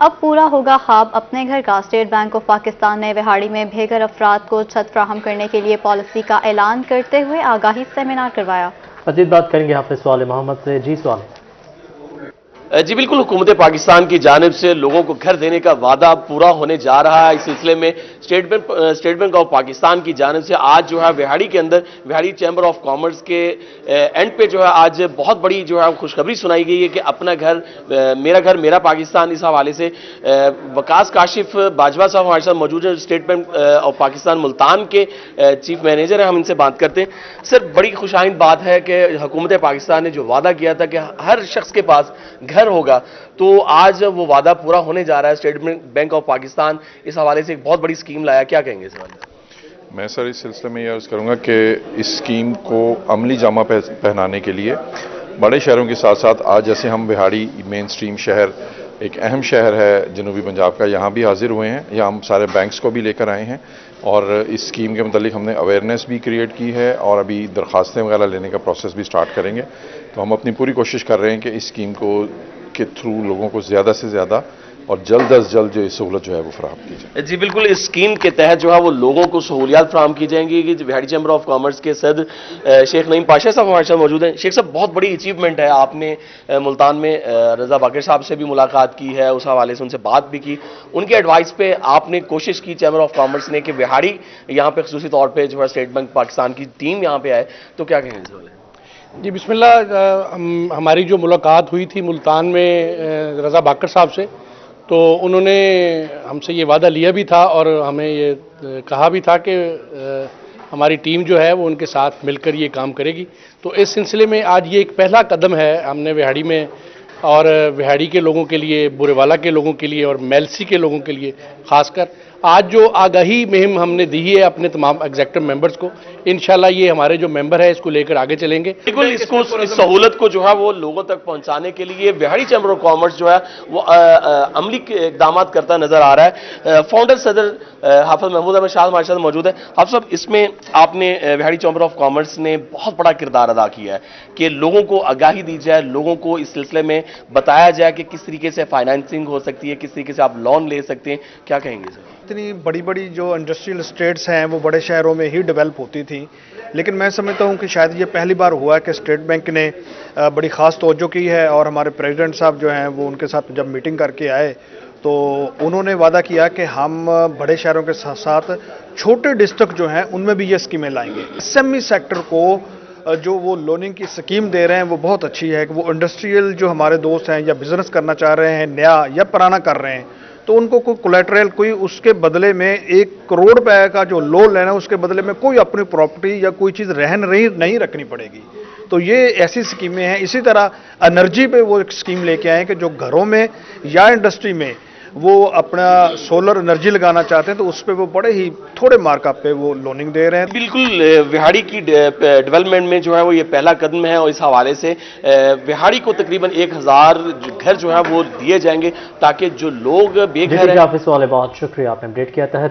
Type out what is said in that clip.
अब पूरा होगा ख्वाब। अपने घर का स्टेट बैंक ऑफ़ पाकिस्तान ने विहाड़ी में बेघर अफराद को छत फ्राहम करने के लिए पॉलिसी का ऐलान करते हुए आगाही सेमिनार करवाया। मजीद बात करेंगे हाफिज सवाल मोहम्मद से। जी सवाल। जी, बिल्कुल, हुकूमत पाकिस्तान की जानब से लोगों को घर देने का वादा पूरा होने जा रहा है। इस सिलसिले में state bank state bank of Pakistan की जानब से आज जो है बिहाड़ी के अंदर बिहाड़ी चैम्बर ऑफ़ कॉमर्स के एंड पे जो है आज बहुत बड़ी जो है खुशखबरी सुनाई गई है कि अपना घर मेरा घर, मेरा पाकिस्तान, इस हवाले से वकास काशिफ बाजवा साहब हमारे साथ मौजूद है, state bank of Pakistan Multan के चीफ मैनेजर हैं, हम इनसे बात करते हैं। सर, बड़ी खुशाइंद बात है कि हुकूमत पाकिस्तान ने जो वादा किया था कि हर शख्स के पास घर घर होगा तो आज वो वादा पूरा होने जा रहा है स्टेट बैंक ऑफ़ पाकिस्तान इस हवाले से एक बहुत बड़ी स्कीम लाया, क्या कहेंगे इस मैं? सर इस सिलसिले में यह अर्ज़ करूँगा कि इस स्कीम को अमली जामा पहनाने के लिए बड़े शहरों के साथ साथ आज जैसे हम बिहाड़ी मेन स्ट्रीम शहर एक अहम शहर है जनूबी पंजाब का। यहाँ भी हाजिर हुए हैं। यहाँ हम सारे बैंक्स को भी लेकर आए हैं और इस स्कीम के मतलब हमने अवेयरनेस भी क्रिएट की है और अभी दरख्वास्तें वगैरह लेने का प्रोसेस भी स्टार्ट करेंगे। तो हम अपनी पूरी कोशिश कर रहे हैं कि इस स्कीम को, के थ्रू लोगों को ज़्यादा से ज़्यादा और जल्द अज जल्द जो सहूलत जो है वो फराम की जाए। जी बिल्कुल इस स्कीम के तहत जो है वो लोगों को सहूलियात फराम की जाएँगी कि बिहारी चैम्बर ऑफ़ कॉमर्स के सदर शेख नईम पाशा साहब हमारे साथ मौजूद हैं। शेख साहब बहुत बड़ी अचीवमेंट है। आपने मुल्तान में रजा बाकर साहब से भी मुलाकात की है उस हवाले से उनसे बात भी की। उनके एडवाइस पे आपने कोशिश की चैम्बर ऑफ़ कॉमर्स ने कि बिहारी यहाँ पे खसूसी तौर पर जो है स्टेट बैंक पाकिस्तान की टीम यहाँ पे आए। तो क्या इस वाले जी बिस्मिल्लाह हम, हमारी जो मुलाकात हुई थी मुल्तान में रज़ा बाकर साहब से तो उन्होंने हमसे ये वादा लिया भी था और हमें ये कहा भी था कि हमारी टीम जो है वो उनके साथ मिलकर ये काम करेगी। तो इस सिलसिले में आज ये एक पहला कदम है हमने विहाड़ी में और विहाड़ी के लोगों के लिए, बुरेवाला के लोगों के लिए और मेलसी के लोगों के लिए खासकर। आज जो आगाही मुहिम हमने दी है अपने तमाम एग्जेक्टिव मेंबर्स को इनशाला ये हमारे जो मेंबर है इसको लेकर आगे चलेंगे। बिल्कुल इसको इस सहूलत को जो है वो लोगों तक पहुँचाने के लिए बिहारी चैम्बर ऑफ़ कॉमर्स जो है वो अमली इकदाम करता नज़र आ रहा है। फाउंडर सदर हाफज महमूद अहमद शाह हमारे साथ मौजूद है। आप सब इसमें आपने बिहारी चैम्बर ऑफ़ कॉमर्स ने बहुत बड़ा किरदार अदा किया है कि लोगों को आगाही दी जाए लोगों को इस सिलसिले में बताया जाए कि किस तरीके से फाइनेंसिंग हो सकती है किस तरीके से आप लोन ले सकते हैं। क्या कहेंगे सर? इतनी बड़ी बड़ी जो इंडस्ट्रियल स्टेट्स हैं, वो बड़े शहरों में ही डेवलप होती थी। लेकिन मैं समझता हूँ कि शायद ये पहली बार हुआ है कि स्टेट बैंक ने बड़ी ख़ास तोज्जो की है और हमारे प्रेसिडेंट साहब जो हैं, वो उनके साथ जब मीटिंग करके आए तो उन्होंने वादा किया कि हम बड़े शहरों के साथ साथ छोटे डिस्ट्रिक्ट जो हैं, उनमें भी ये स्कीमें लाएँगे। एसएमई सेक्टर को जो वो लोनिंग की स्कीम दे रहे हैं, वो बहुत अच्छी है कि वो इंडस्ट्रियल जो हमारे दोस्त हैं या बिज़नेस करना चाह रहे हैं, नया या पुराना कर रहे हैं तो उनको कोई कोलेट्रल कोई उसके बदले में एक करोड़ रुपए का जो लोन लेना है, उसके बदले में कोई अपनी प्रॉपर्टी या कोई चीज़ रहन रही, नहीं रखनी पड़ेगी। तो ये ऐसी स्कीमें हैं। इसी तरह एनर्जी पे वो एक स्कीम लेके आए कि जो घरों में या इंडस्ट्री में वो अपना सोलर एनर्जी लगाना चाहते हैं तो उस पर वो बड़े ही थोड़े मार्कअप पे वो लोनिंग दे रहे हैं। बिल्कुल विहाड़ी की डेवलपमेंट में जो है वो ये पहला कदम है और इस हवाले से विहाड़ी को तकरीबन एक हज़ार घर जो है वो दिए जाएँगे ताकि जो लोग बेघर ऑफ़िस वाले बहुत शुक्रिया आपने अपडेट किया। था